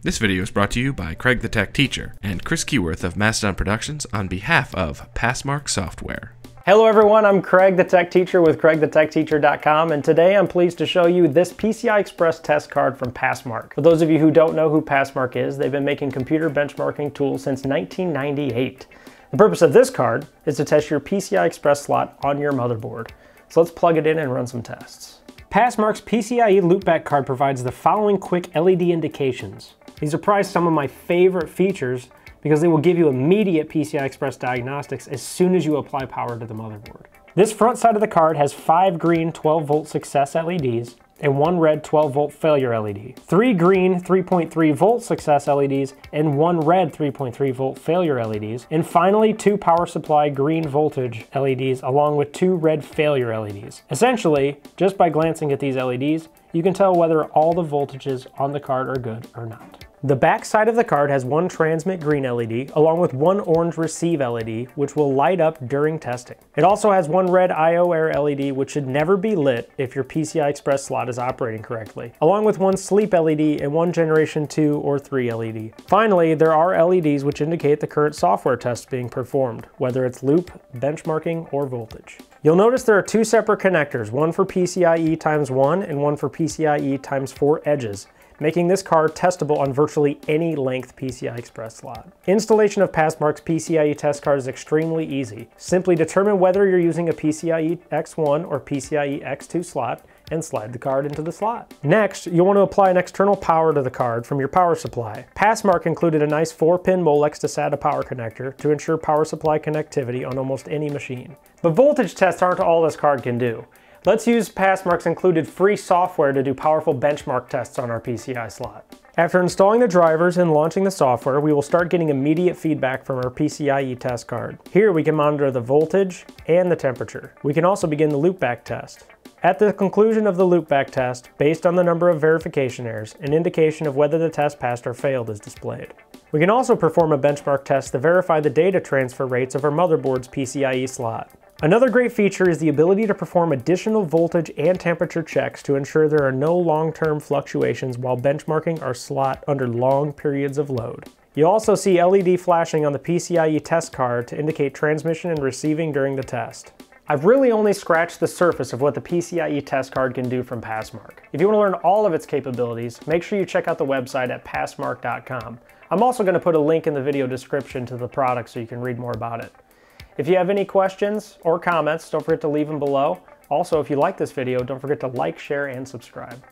This video is brought to you by Craig the Tech Teacher and Chris Keyworth of Mastodon Productions on behalf of Passmark Software. Hello everyone, I'm Craig the Tech Teacher with CraigTheTechTeacher.com and today I'm pleased to show you this PCI Express test card from Passmark. For those of you who don't know who Passmark is, they've been making computer benchmarking tools since 1998. The purpose of this card is to test your PCI Express slot on your motherboard. So let's plug it in and run some tests. Passmark's PCIe loopback card provides the following quick LED indications. These are probably some of my favorite features because they will give you immediate PCI Express diagnostics as soon as you apply power to the motherboard. This front side of the card has five green 12 volt success LEDs, and one red 12 volt failure LED, three green 3.3 volt success LEDs, and one red 3.3 volt failure LEDs, and finally two power supply green voltage LEDs along with two red failure LEDs. Essentially, just by glancing at these LEDs, you can tell whether all the voltages on the card are good or not. The back side of the card has one transmit green LED along with one orange receive LED which will light up during testing. It also has one red IO error LED which should never be lit if your PCI Express slot is operating correctly, along with one sleep LED and one generation 2 or 3 LED. Finally, there are LEDs which indicate the current software test being performed, whether it's loop, benchmarking, or voltage. You'll notice there are two separate connectors, one for PCIe times 1 and one for PCIe times 4 edges making this card testable on virtually any length PCI Express slot. Installation of Passmark's PCIe test card is extremely easy. Simply determine whether you're using a PCIe X1 or PCIe X2 slot and slide the card into the slot. Next, you'll want to apply an external power to the card from your power supply. Passmark included a nice 4-pin Molex to SATA power connector to ensure power supply connectivity on almost any machine. But voltage tests aren't all this card can do. Let's use Passmark's included free software to do powerful benchmark tests on our PCI slot. After installing the drivers and launching the software, we will start getting immediate feedback from our PCIe test card. Here we can monitor the voltage and the temperature. We can also begin the loopback test. At the conclusion of the loopback test, based on the number of verification errors, an indication of whether the test passed or failed is displayed. We can also perform a benchmark test to verify the data transfer rates of our motherboard's PCIe slot. Another great feature is the ability to perform additional voltage and temperature checks to ensure there are no long-term fluctuations while benchmarking our slot under long periods of load. You also see LED flashing on the PCIe test card to indicate transmission and receiving during the test. I've really only scratched the surface of what the PCIe test card can do from Passmark. If you want to learn all of its capabilities, make sure you check out the website at passmark.com. I'm also going to put a link in the video description to the product so you can read more about it. If you have any questions or comments, don't forget to leave them below. Also, if you like this video, don't forget to like, share, and subscribe.